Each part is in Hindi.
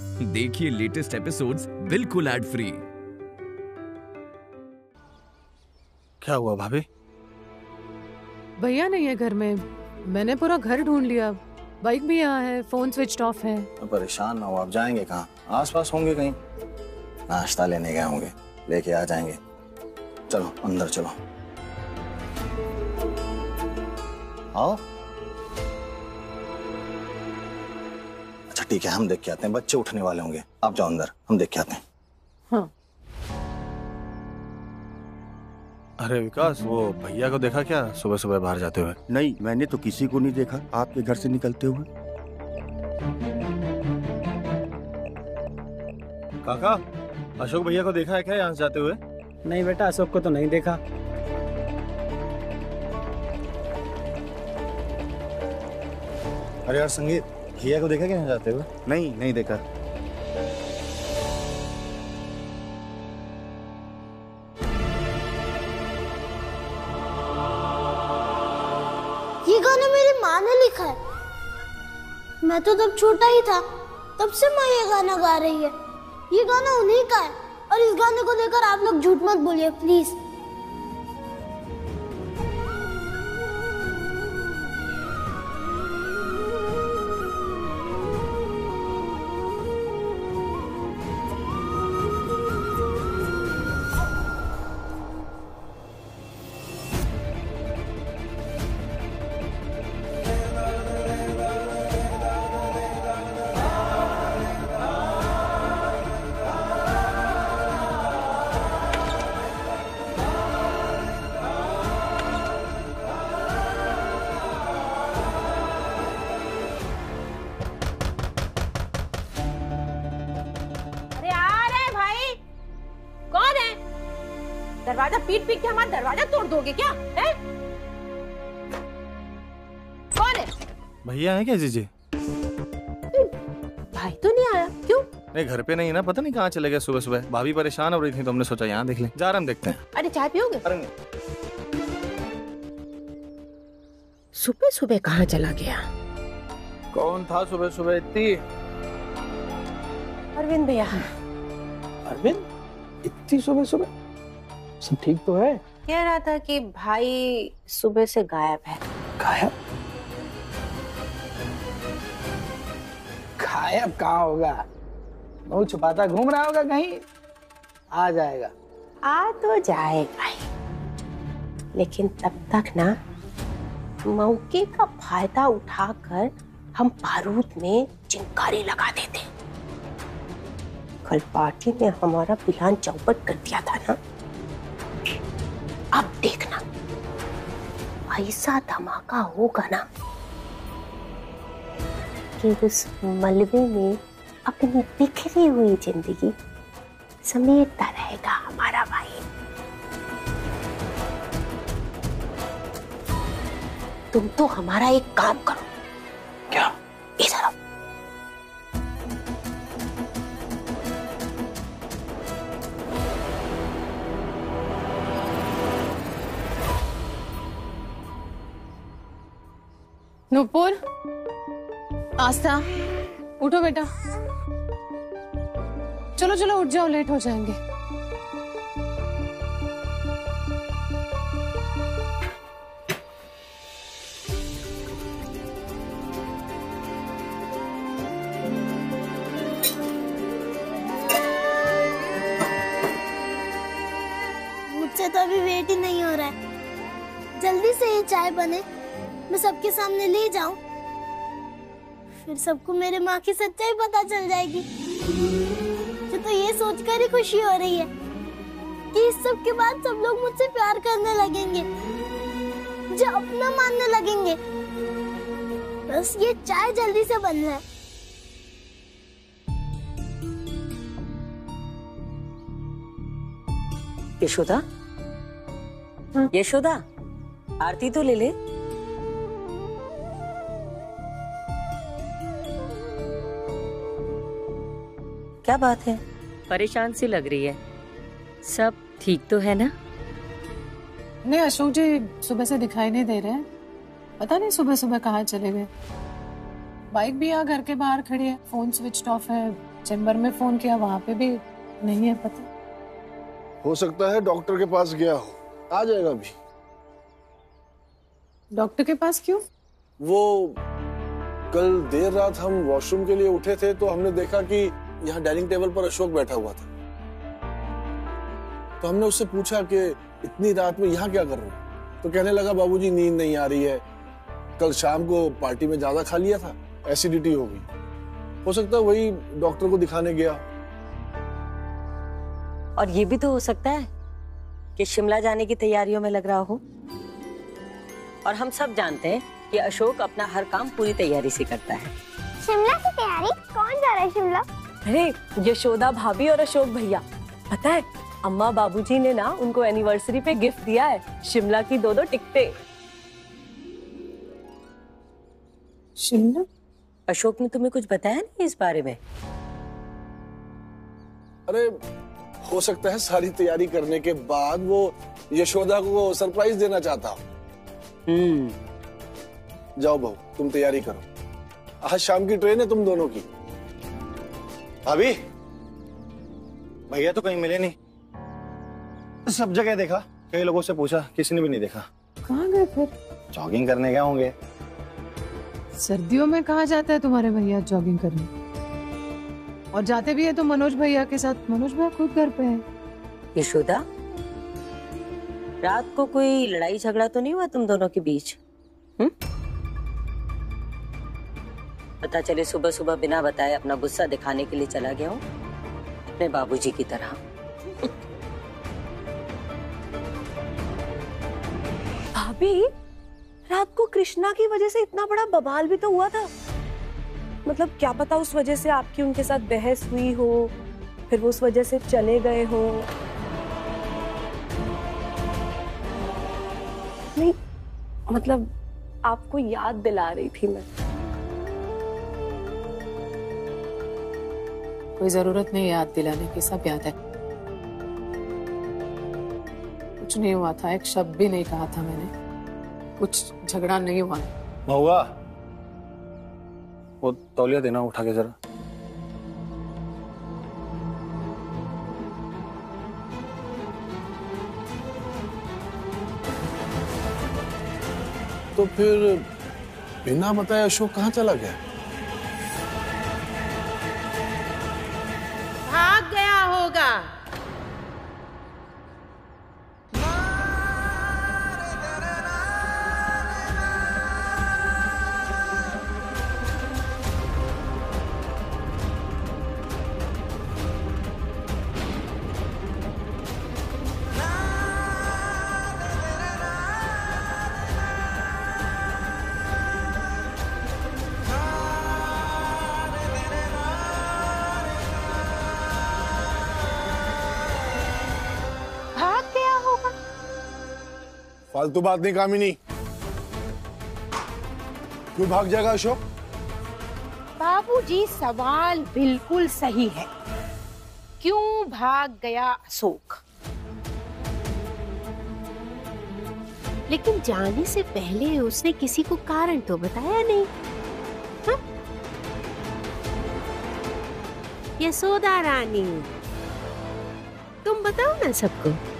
देखिए लेटेस्ट एपिसोड्स बिल्कुल एड फ्री क्या हुआ भाभी? भैया नहीं है घर में। मैंने पूरा घर ढूंढ लिया। बाइक भी यहाँ है फ़ोन स्विच ऑफ़ है। तो परेशान ना हो आप जाएँगे कहाँ? आसपास होंगे कहीं। नाश्ता लेने गए होंगे लेके आ जाएँगे। चलो अंदर चलो। आओ। ठीक है हम देख के आते हैं। बच्चे उठने वाले होंगे। आप जाओ अंदर हम देख के आते हैं। हाँ। अरे विकास वो भैया को देखा क्या? सुबह सुबह बाहर जाते हुए। नहीं मैंने तो किसी को नहीं देखा। आपके घर से निकलते हुए। काका अशोक भैया को देखा है क्या यहाँ से जाते हुए? नहीं बेटा अशोक को तो नहीं देखा। अरे यार संगीत। भैया को देखा क्या जाते हुए? नहीं नहीं देखा। ये गाना मेरी माँ ने लिखा है। मैं तो तब छोटा ही था तब से माँ ये गाना गा रही है। ये गाना उन्हीं का है और इस गाने को लेकर आप लोग झूठ मत बोलिए प्लीज़ दरवाज़ा पीट पीट के हमारा दरवाज़ा तोड़ दोगे क्या? है? कौन है? भैया है क्या जीजी? भाई तो नहीं आया क्यों? नहीं घर पे नहीं ना पता नहीं कहाँ चले गए सुबह सुबह भाभी परेशान हो रही थी तो हमने सोचा यहाँ देख ले। जा रहे हम देखते हैं। अरे चाय पियोगे? सुबह सुबह कहाँ चला गया? कौन था सुबह सुबह इतनी? अरविंद भैया। अरविंद? इतनी सुबह सुबह सब ठीक तो है? कह रहा था कि भाई सुबह से गायब है। गायब? गायब कहाँ होगा? बहुत छुपाता घूम रहा होगा कहीं? आ जाएगा। आ तो जाएगा ही। लेकिन तब तक ना मौके का फ़ायदा उठाकर हम बारूद में चिंकारी लगा देते। कल पार्टी में हमारा प्लान चौपट कर दिया था ना। ऐसा धमाका होगा ना। कि उस मलबे में अपनी बिखरी हुई ज़िंदगी समेटता रहेगा हमारा भाई। तुम तो हमारा एक काम करो। नुपुर। आस्था। उठो बेटा। चलो चलो उठ जाओ लेट हो जाएँगे। सबके सामने ले जाऊँ फिर सबको मेरे माँ की सच्चाई पता चल जाएगी। मुझे तो ये सोचकर ही खुशी हो रही है कि इस सब के बाद सब लोग मुझसे प्यार करने लगेंगे मुझे अपना मानने लगेंगे। बस ये चाय जल्दी से बन जाए यशोदा? यशोदा आरती तो ले ले। क्या बात है? परेशान सी लग रही है। सब ठीक तो है ना? नहीं अशोक जी सुबह से दिखाई नहीं दे रहे पता नहीं सुबह सुबह कहाँ चले गए। बाइक भी यहाँ घर के बाहर खड़ी है फ़ोन स्विच ऑफ़ है चैम्बर में फ़ोन किया वहाँ पे भी नहीं है पता। हो सकता है डॉक्टर के पास गया हो। आ जाएगा अभी। डॉक्टर के पास क्यों? वो कल देर रात हम वॉशरूम के लिए उठे थे तो हमने देखा कि यहाँ डाइनिंग टेबल पर अशोक बैठा हुआ था। तो हमने उससे पूछा कि इतनी रात में यहाँ क्या कर रहे हो? तो कहने लगा बाबूजी नींद नहीं आ रही है। कल शाम को पार्टी में ज़्यादा खा लिया था एसिडिटी हो गई। हो सकता है वही डॉक्टर को दिखाने गया। और ये भी तो हो सकता है कि शिमला जाने की तैयारियों में लग रहा हो। और हम सब जानते हैं कि अशोक अपना हर काम पूरी तैयारी से करता है। शिमला की तैयारी? कौन जा रहा है शिमला? अरे यशोदा भाभी और अशोक भैया। पता है अम्मा बाबूजी ने ना उनको एनिवर्सरी पे गिफ्ट दिया है। शिमला की दो दो टिकटे। शिमला? अशोक ने तुम्हें कुछ बताया नहीं इस बारे में? अरे हो सकता है सारी तैयारी करने के बाद वो यशोदा को सरप्राइज़ देना चाहता हो। हम्म। जाओ बहू तुम तैयारी करो। आज शाम की ट्रेन है तुम दोनों की। भाभी भैया तो कहीं मिले नहीं। सब जगह देखा कई लोगों से पूछा किसी ने भी नहीं देखा। कहाँ गए फिर? जॉगिंग करने गए होंगे। सर्दियों में कहा जाता है तुम्हारे भैया जॉगिंग करने? और जाते भी है तो मनोज भैया के साथ। मनोज भैया खुद घर पे है। यशोदा रात को कोई लड़ाई झगड़ा तो नहीं हुआ तुम दोनों के बीच? हम्म? पता चले सुबह सुबह बिना बताए अपना गुस्सा दिखाने के लिए चला गया हूँ। अपने बाबूजी की तरह। भाभी, रात को कृष्णा की वजह से इतना बड़ा बवाल भी तो हुआ था। मतलब क्या पता उस वजह से आपकी उनके साथ बहस हुई हो, फिर वो उस वजह से चले गए हो। नहीं मतलब आपको याद दिला रही थी मैं। कोई ज़रूरत नहीं याद दिलाने की सब याद है। कुछ नहीं हुआ था एक शब्द भी नहीं कहा था मैंने। कुछ झगड़ा नहीं हुआ। महुआ वो तौलिया देना उठा के जरा। तो फिर बिना बताए अशोक कहाँ चला गया? फालतू बात नहीं कामिनी क्यों भाग जाएगा अशोक? बाबूजी, सवाल बिल्कुल सही है। क्यों भाग गया अशोक? लेकिन जाने से पहले उसने किसी को कारण तो बताया नहीं हाँ? यशोदा रानी, तुम बताओ ना सबको।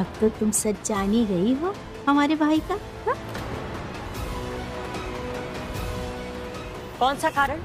अब तो तुम सच जान ही गई हो हमारे भाई का हाँ? कौन सा कारण?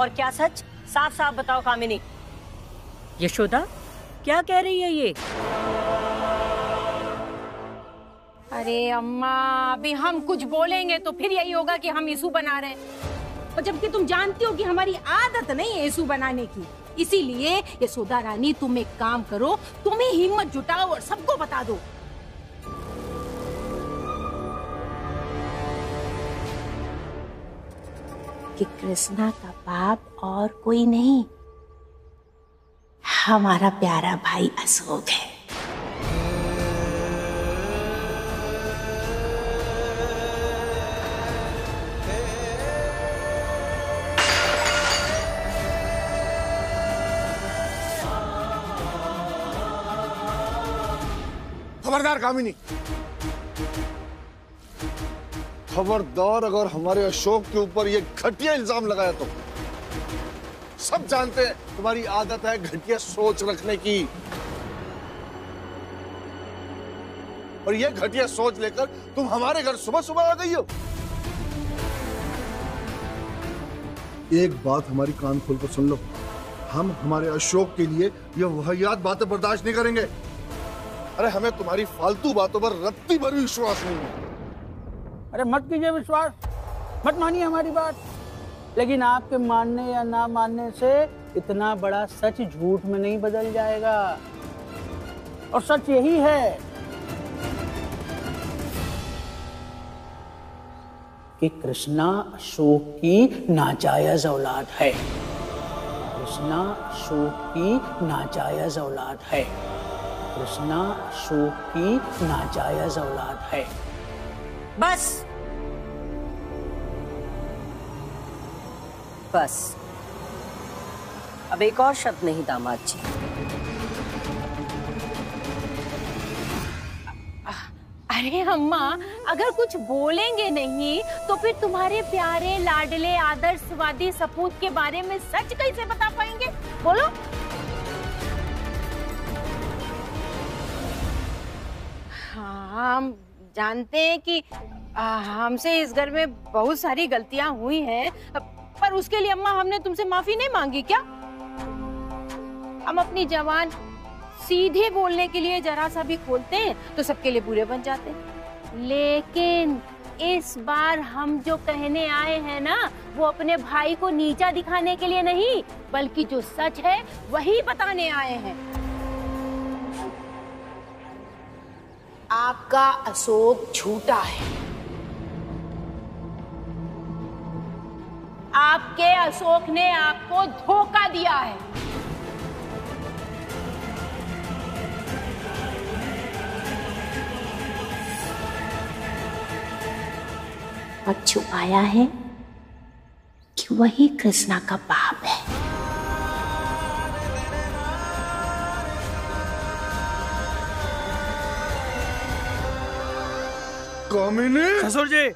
और क्या सच? साफ़ साफ़ बताओ कामिनी। यशोदा क्या कह रही है ये? अरे अम्मा अभी हम कुछ बोलेंगे तो फिर यही होगा कि हम यीशु बना रहे हैं। और जबकि तुम जानती हो कि हमारी आदत नहीं है यीशु बनाने की। इसीलिए यशोदा रानी, तुम एक काम करो तुम ही हिम्मत जुटाओ और सबको बता दो। कि कृष्णा का बाप और कोई नहीं, हमारा प्यारा भाई अशोक है। खबरदार कामिनी। खबरदार अगर हमारे अशोक के ऊपर ये घटिया इल्ज़ाम लगाया तो। सब जानते हैं, तुम्हारी आदत है घटिया सोच रखने की। और ये घटिया सोच लेकर तुम हमारे घर सुबह सुबह आ गई हो। एक बात हमारी कान खोलकर सुन लो। हम हमारे अशोक के लिए ये वाहियात बातें बर्दाश्त नहीं करेंगे। अरे हमें तुम्हारी फालतू बातों पर रत्ती भर विश्वास नहीं है। अरे मत कीजिए विश्वास। मत मानिए हमारी बात। लेकिन आपके मानने या ना मानने से इतना बड़ा सच झूठ में नहीं बदल जाएगा। और सच यही है। कि कृष्णा अशोक की नाजायज औलाद है। कृष्णा अशोक की नाजायज औलाद है। कृष्णा अशोक की नाजायज औलाद है। बस। बस। अब एक और शब्द नहीं दामाद जी। अरे अम्मा अगर कुछ बोलेंगे नहीं तो फिर तुम्हारे प्यारे लाडले आदर्शवादी सपूत के बारे में सच कैसे बता पाएँगे? बोलो। हम जानते हैं कि हमसे इस घर में बहुत सारी गलतियाँ हुई हैं। पर उसके लिए अम्मा, हमने तुमसे माफ़ी नहीं मांगी क्या? हम अपनी जवान सीधे बोलने के लिए जरा सा भी खोलते हैं तो सबके लिए बुरे बन जाते हैं। लेकिन इस बार हम जो कहने आए हैं ना, वो अपने भाई को नीचा दिखाने के लिए नहीं, बल्कि जो सच है, वही बताने आए हैं। आपका अशोक झूठा है। आपके अशोक ने आपको धोखा दिया है। और छुपाया है, कि वही कृष्णा का बाप है। कामिनी ससुर जी।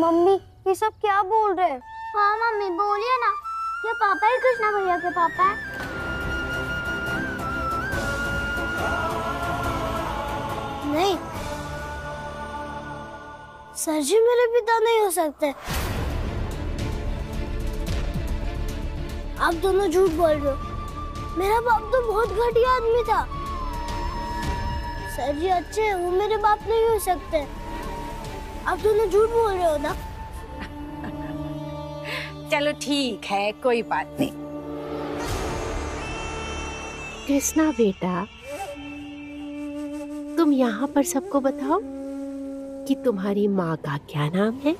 मम्मी ये सब क्या बोल रहे हैं? हाँ मम्मी बोलिए ना। ये पापा ही कृष्णा भैया के पापा है। नहीं। सर जी मेरे पिता नहीं हो सकते। आप दोनों झूठ बोल रहे हो। मेरा बाप तो बहुत घटिया आदमी था। सर जी अच्छे हैं वो मेरे बाप नहीं हो सकते। आप दोनों झूठ बोल रहे हो ना? चलो ठीक है कोई बात नहीं। कृष्णा बेटा तुम यहाँ पर सबको बताओ कि तुम्हारी माँ का क्या नाम है?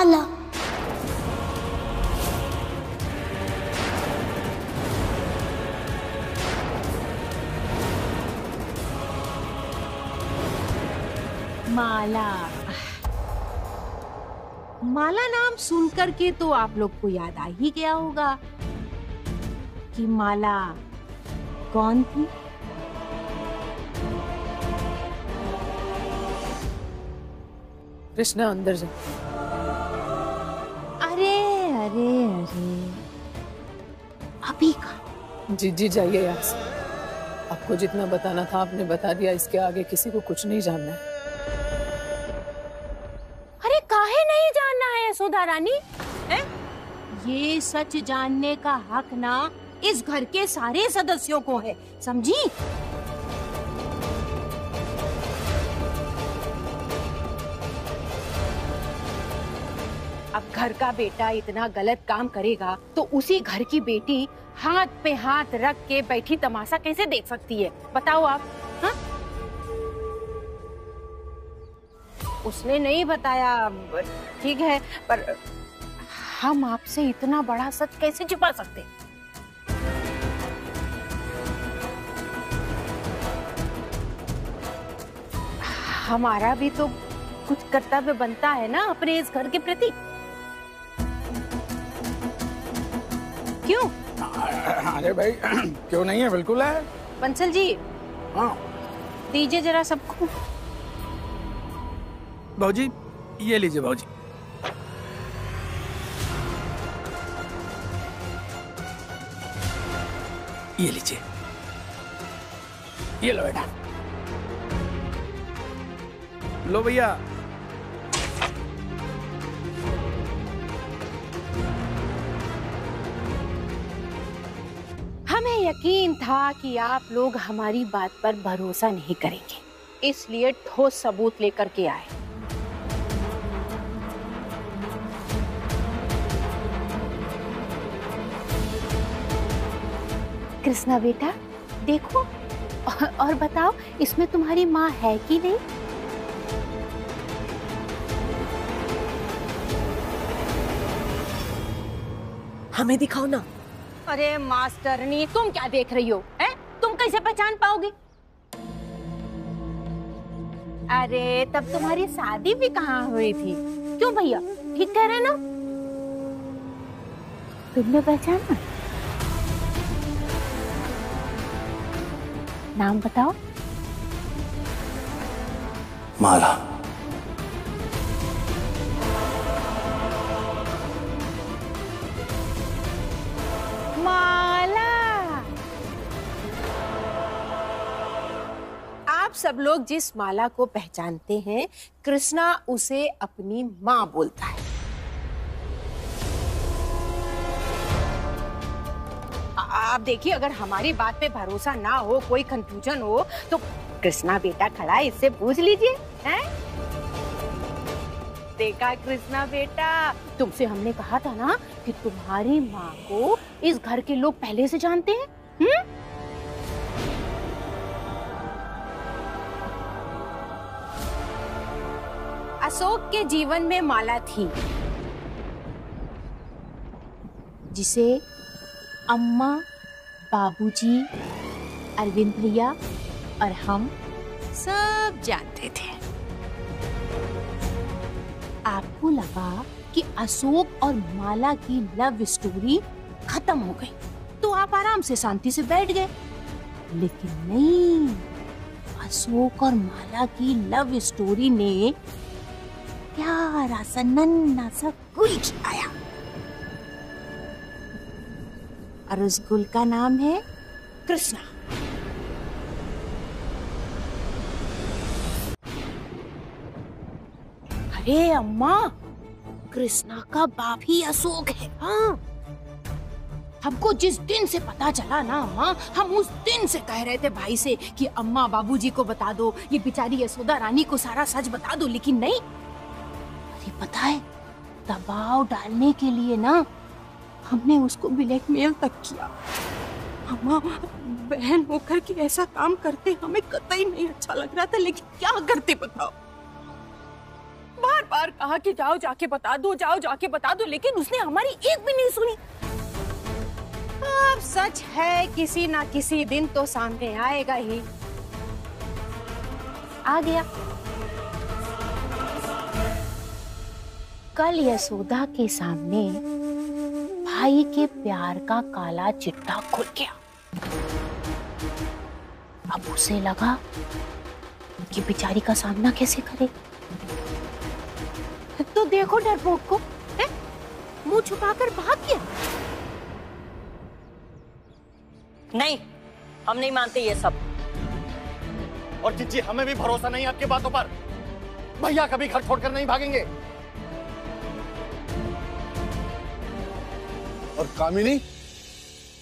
माला माला। माला नाम सुनकर के तो आप लोग को याद आ ही गया होगा कि माला कौन थी? कृष्णा, अंदर जा। अरे अरे। अभी का जी जी जाइए यहाँ से। आपको जितना बताना था आपने बता दिया इसके आगे किसी को कुछ नहीं जानना है। अरे काहे नहीं जानना है यशोदा रानी? है? ये सच जानने का हक ना इस घर के सारे सदस्यों को है समझी? घर का बेटा इतना गलत काम करेगा तो उसी घर की बेटी हाथ पे हाथ रख के बैठी तमाशा कैसे देख सकती है? बताओ आप हाँ? उसने नहीं बताया ठीक है, पर हम आपसे इतना बड़ा सच कैसे छुपा सकते? हमारा भी तो कुछ कर्तव्य बनता है ना अपने इस घर के प्रति? क्यों? अरे भाई क्यों नहीं है? बिल्कुल है। बंसल जी। हाँ। दीजिए जरा सबको। भाजी ये लीजिए भाजी। ये लीजिए। ये लो बेटा। लो भैया। हमें यकीन था कि आप लोग हमारी बात पर भरोसा नहीं करेंगे। इसलिए ठोस सबूत लेकर के आए। कृष्णा बेटा देखो और, और बताओ इसमें तुम्हारी माँ है कि नहीं? हमें दिखाओ ना। अरे मास्टरनी, तुम क्या देख रही हो, हैं? तुम कैसे पहचान पाओगे? अरे, तब तुम्हारी शादी भी कहाँ हुई थी? क्यों भैया, ठीक कह रहे ना? तुमने पहचाना? नाम बताओ। माला। आप सब लोग जिस माला को पहचानते हैं, कृष्णा उसे अपनी माँ बोलता है आप देखिए, अगर हमारी बात पे भरोसा ना हो, कोई कंफ्यूजन हो तो कृष्णा बेटा खड़ा है, इससे पूछ लीजिए, हैं देखा कृष्णा बेटा, तुमसे हमने कहा था ना कि तुम्हारी माँ को इस घर के लोग पहले से जानते हैं हम्म? अशोक के जीवन में माला थी, जिसे अम्मा, बाबूजी, अरविंद भैया और हम सब जानते थे। आपको लगा कि अशोक और माला की लव स्टोरी खत्म हो गई तो आप आराम से शांति से बैठ गए। लेकिन नहीं, अशोक और माला की लव स्टोरी ने प्यारा सा नन्ना सा गुल खिलाया और उस गुल का नाम है कृष्णा। अरे अम्मा, कृष्णा का बाप ही अशोक है। हाँ। हमको जिस दिन से पता चला ना, अम्मा, हम उस दिन से कह रहे थे भाई से कि अम्मा बाबूजी को बता दो, ये बेचारी यशोदा रानी को सारा सच बता दो, लेकिन नहीं। अरे पता है, दबाव डालने के लिए ना, हमने उसको ब्लैकमेल तक किया। अम्मा बहन होकर के ऐसा काम करते, हमें कतई नहीं अच्छा लग रहा था, लेकिन क्या करते बताओ? बार बार कहा कि जाओ, जाके बता दो, जाओ, जाके बता दो, लेकिन उसने हमारी एक भी नहीं सुनी। अब सच है, किसी ना किसी दिन तो सामने आएगा ही। आ गया। कल यशोदा के सामने भाई के प्यार का काला चिट्ठा खुल गया। अब उसे लगा कि बिचारी का सामना कैसे करे। तो देखो डरपोक को हैं? मुँह छुपाकर भाग गया। नहीं हम नहीं मानते ये सब। और जिज्जी हमें भी भरोसा नहीं आपकी बातों पर। भैया कभी घर छोड़कर नहीं भागेंगे। और कामिनी,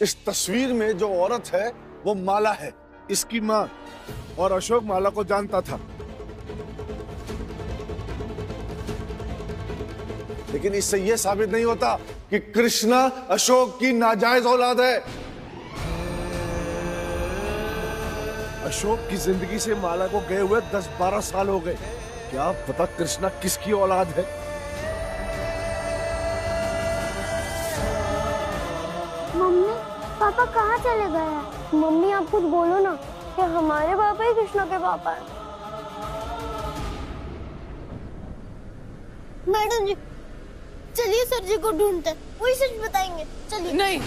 इस तस्वीर में जो औरत है, वो माला है, इसकी माँ। और अशोक माला को जानता था। लेकिन इससे यह साबित नहीं होता कि कृष्णा अशोक की नाजायज औलाद है। अशोक की ज़िंदगी से माला को गए हुए दस बारह साल हो गए। क्या पता कृष्णा किसकी औलाद है? कहाँ चले गए हैं? मम्मी आप कुछ बोलो ना कि हमारे पापा ही कृष्णा के पापा हैं। मैडम जी चलिए सर जी को ढूंढते वही सच बताएँगे। चलिए। नहीं।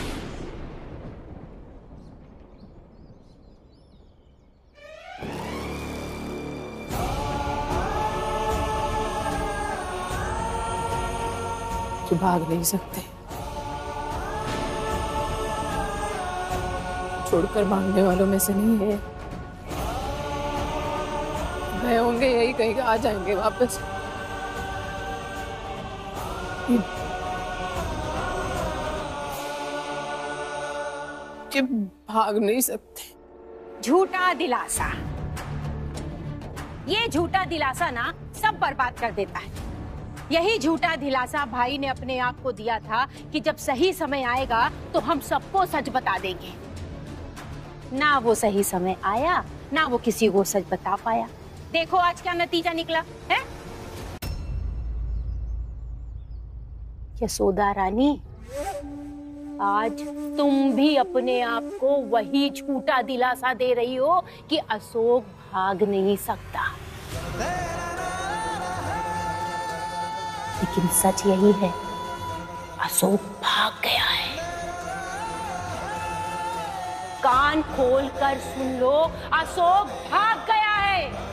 भाग नहीं सकते। छोड़कर भागने वालों में से नहीं है। गए होंगे, यही कहीं आ जाएँगे वापस। कि भाग नहीं सकते। झूठा दिलासा। ये झूठा दिलासा ना सब बर्बाद कर देता है। यही झूठा दिलासा भाई ने अपने आप को दिया था कि जब सही समय आएगा तो हम सबको सच बता देंगे। ना वो सही समय आया, ना वो किसी को सच बता पाया। देखो आज क्या नतीजा निकला, है? यशोदा रानी, आज तुम भी अपने आप को वही झूठा दिलासा दे रही हो कि अशोक भाग नहीं सकता। लेकिन सच यही है, अशोक भाग गया है। कान खोल कर सुन लो। अशोक भाग गया है।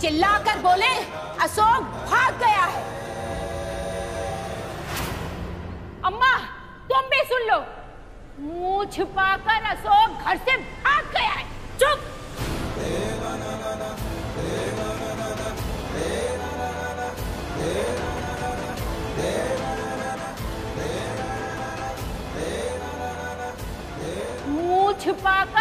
चिल्लाकर बोले, अशोक भाग गया है। अम्मा, तुम भी सुन लो। मुँह छिपाकर अशोक घर से मुँह